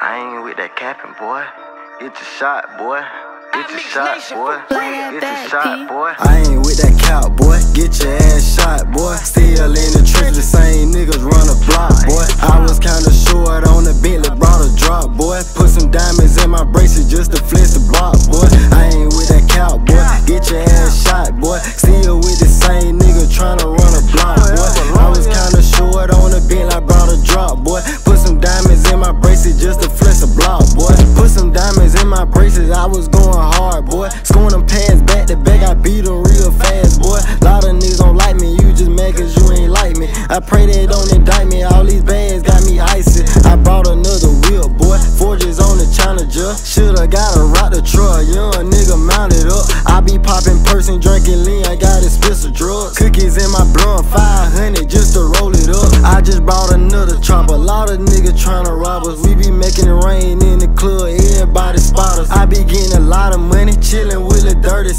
I ain't with that capping, boy. Get your shot, boy. Get your shot, boy. Get your shot, boy. I ain't with that cow, boy. Get your ass shot, boy. I was going hard, boy. Scoring them pads back to back, I beat them real fast, boy. Lot of niggas don't like me, you just mad cause you ain't like me. I pray they don't indict me, all these bags got me icy. I brought another wheel, boy. Forgis on the Challenger. Shoulda gotta rock the truck, young nigga mounted up. I be popping person, drinking lean, I got expensive drugs. Cookies in my blunt, 500 just to roll it up. I just brought another chopper, a lot of niggas tryna rob us. We be making it rain in the club, everybody spot us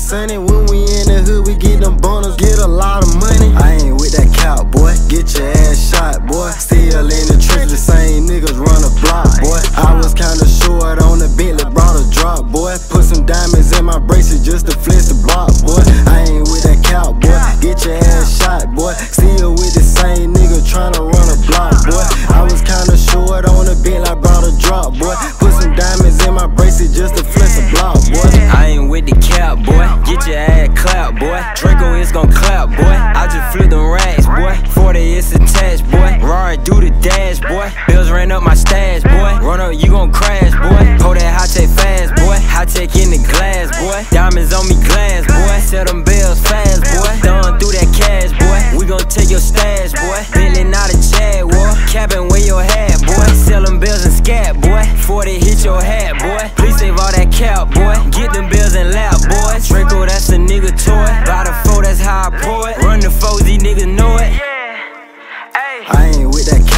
sunny. When we in the hood, we get them bonus, get a lot of money. I ain't with that cow, boy. Get your ass shot, boy. Still in the trench, the same niggas run a block, boy. I was kinda short on the Bentley, brought a drop, boy. Put some diamonds in my bracelet just to flex the block, boy. I ain't with that cow, boy. Get your ass shot, boy. gon' clap, boy. I just flip them racks, boy. 40 it's attached, boy. Rory do the dash, boy. Bills ran up my stash, boy. Run up, you gon' crash, boy. Hold that high tech fast, boy. High tech in the glass, boy. Diamonds on me glass, boy. Sell them bills fast, boy. Done through that cash, boy. We gon' take your stash, boy. Bentley out a Chad, boy. Cabin where your hat, boy. Sell them bills and scat, boy. 40 hit your hat, boy. Please save all that cap, boy. Get them bills and laugh.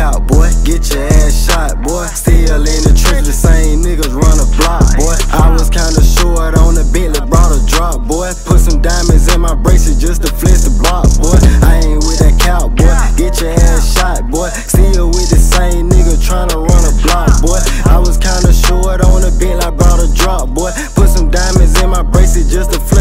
out, boy. Get your ass shot, boy. Still in the trench, the same niggas run a block, boy. I was kinda short on the Bentley, brought a drop, boy. Put some diamonds in my bracelet just to flex the block, boy. I ain't with that cow, boy. Get your ass shot, boy. Still with the same nigga tryna run a block, boy. I was kinda short on the Bentley, brought a drop, boy. Put some diamonds in my bracelet just to flex.